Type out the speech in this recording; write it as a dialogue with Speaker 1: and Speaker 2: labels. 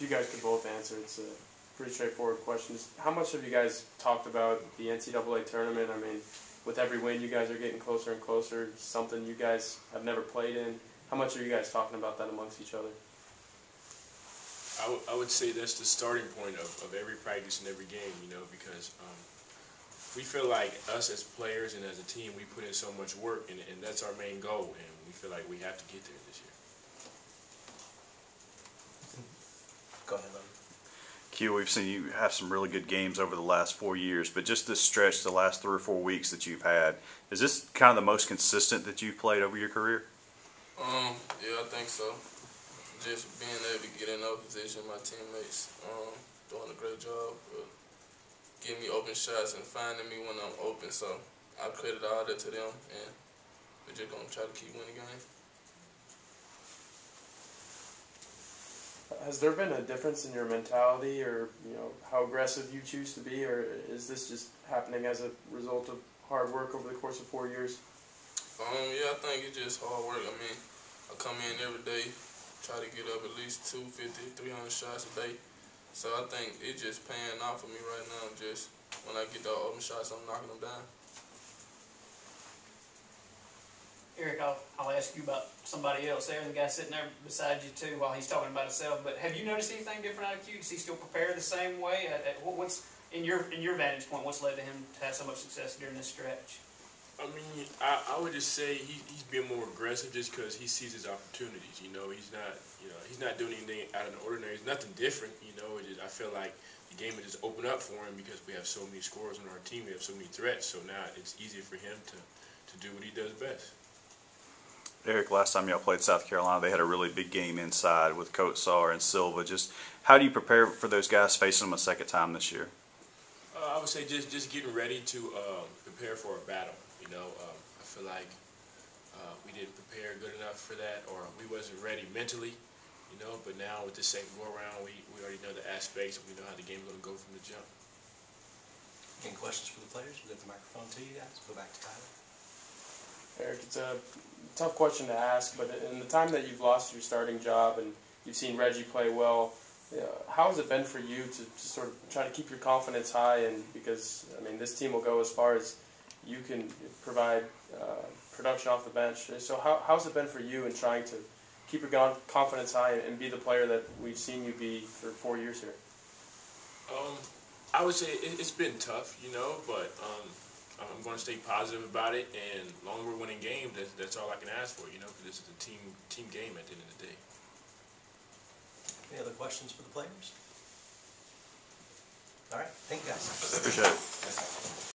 Speaker 1: if you guys could both answer, it's a pretty straightforward question. How much have you guys talked about the NCAA tournament? I mean, with every win, you guys are getting closer and closer. Something you guys have never played in. How much are you guys talking about that amongst each other?
Speaker 2: I would say that's the starting point of, of every practice and every game, you know, because um, we feel like us as players and as a team, we put in so much work, and, and that's our main goal, and we feel like we have to get there this year.
Speaker 3: We've seen you have some really good games over the last four years, but just this stretch, the last three or four weeks that you've had, is this kind of the most consistent that you've played over your career?
Speaker 4: Um, yeah, I think so. Just being able to get in that position, my teammates um, doing a great job, getting me open shots and finding me when I'm open. So I credit all that to them, and we're just gonna try to keep winning games.
Speaker 1: Has there been a difference in your mentality, or you know how aggressive you choose to be, or is this just happening as a result of hard work over the course of four years?
Speaker 4: Um, yeah, I think it's just hard work. I mean, I come in every day, try to get up at least 250, 300 shots a day. So I think it's just paying off for me right now. Just when I get the open shots, I'm knocking them down.
Speaker 5: Aric, I'll, I'll ask you about somebody else there, the guy sitting there beside you too, while he's talking about himself. But have you noticed anything different out of Q? Does he still prepare the same way? Uh, what- What's in your in your vantage point? What's led to him to have so much success during this stretch?
Speaker 2: I mean, I, I would just say he, he's being more aggressive just because he sees his opportunities. You know, he's not, you know, he's not doing anything out of the ordinary. It's nothing different. You know, it just, I feel like the game has just opened up for him because we have so many scorers on our team. We have so many threats. So now it's easier for him to, to do what he does best.
Speaker 3: Aric, last time y'all played South Carolina, they had a really big game inside with Kotsar and Silva. Just how do you prepare for those guys facing them a second time this year?
Speaker 2: Uh, I would say just just getting ready to um, prepare for a battle. You know, um, I feel like uh, we didn't prepare good enough for that, or we wasn't ready mentally. You know, but now with the second go around, we, we already know the aspects, and we know how the game's going to go from the jump.
Speaker 6: Any questions for the players? We'll get the microphone to you guys. Go back to Tyler.
Speaker 1: Aric, it's a tough question to ask, but in the time that you've lost your starting job and you've seen Reggie play well, how has it been for you to, to sort of try to keep your confidence high? And because I mean, this team will go as far as you can provide uh, production off the bench. So how how's it been for you in trying to keep your confidence high and be the player that we've seen you be for four years here?
Speaker 2: Um, I would say it, it's been tough, you know, but um, I'm going to stay positive about it. And as long as we're winning games, that's, that's all I can ask for, you know, because this is a team team game at the end of the day.
Speaker 6: Any other questions for the players? All right. Thank you guys.
Speaker 3: Appreciate it.